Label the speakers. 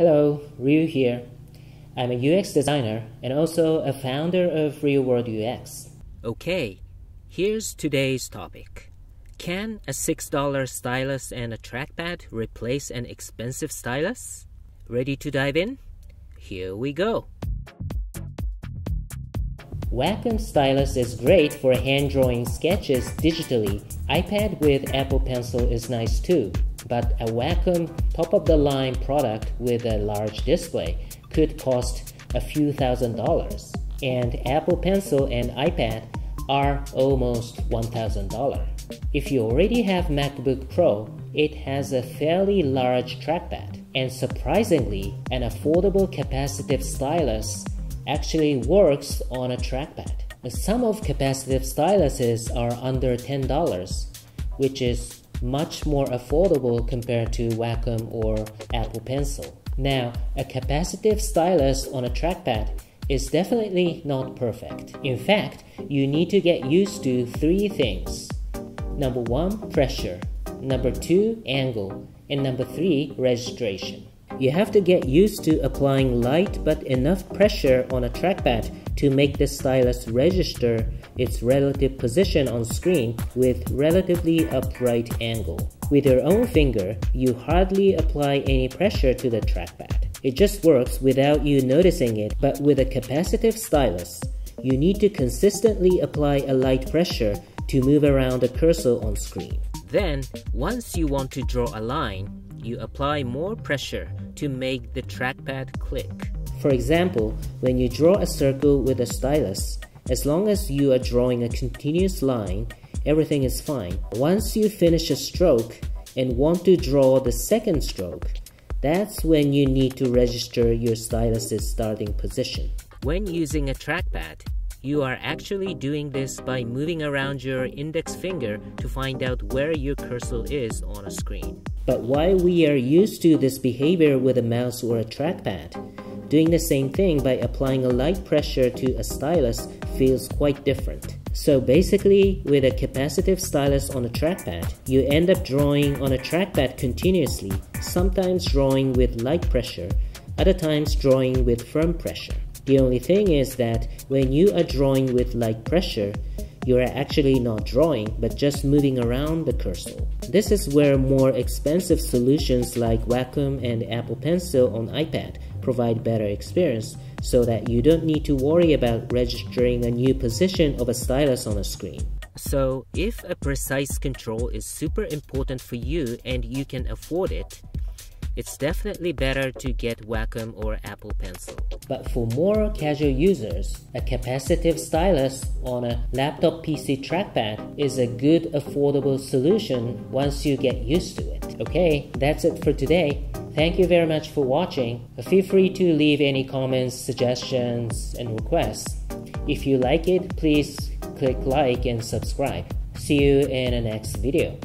Speaker 1: Hello, Ryu here. I'm a UX designer and also a founder of Real World UX.
Speaker 2: Okay, here's today's topic. Can a $6 stylus and a trackpad replace an expensive stylus? Ready to dive in? Here we go.
Speaker 1: Wacom Stylus is great for hand drawing sketches digitally. iPad with Apple Pencil is nice too, but a Wacom top of the line product with a large display could cost a few thousand dollars, and Apple Pencil and iPad are almost $1,000. If you already have MacBook Pro, it has a fairly large trackpad, and surprisingly, an affordable capacitive stylus actually works on a trackpad. Some of capacitive styluses are under $10, which is much more affordable compared to Wacom or Apple Pencil. Now, a capacitive stylus on a trackpad is definitely not perfect. In fact, you need to get used to three things. Number one, pressure. Number two, angle. And number three, registration. You have to get used to applying light but enough pressure on a trackpad to make the stylus register its relative position on screen with relatively upright angle. With your own finger, you hardly apply any pressure to the trackpad. It just works without you noticing it, but with a capacitive stylus, you need to consistently apply a light pressure to move around the cursor on screen.
Speaker 2: Then, once you want to draw a line, you apply more pressure to make the trackpad click.
Speaker 1: For example, when you draw a circle with a stylus, as long as you are drawing a continuous line, everything is fine. Once you finish a stroke and want to draw the second stroke, that's when you need to register your stylus's starting position.
Speaker 2: When using a trackpad, you are actually doing this by moving around your index finger to find out where your cursor is on a screen.
Speaker 1: But while we are used to this behavior with a mouse or a trackpad, doing the same thing by applying a light pressure to a stylus feels quite different. So basically, with a capacitive stylus on a trackpad, you end up drawing on a trackpad continuously, sometimes drawing with light pressure, other times drawing with firm pressure. The only thing is that when you are drawing with light pressure, you are actually not drawing but just moving around the cursor. This is where more expensive solutions like Wacom and Apple Pencil on iPad provide better experience so that you don't need to worry about registering a new position of a stylus on a screen.
Speaker 2: So, if a precise control is super important for you and you can afford it, it's definitely better to get Wacom or Apple Pencil.
Speaker 1: But for more casual users, a capacitive stylus on a laptop PC trackpad is a good affordable solution once you get used to it. Okay, that's it for today. Thank you very much for watching. Feel free to leave any comments, suggestions, and requests. If you like it, please click like and subscribe. See you in the next video.